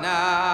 now.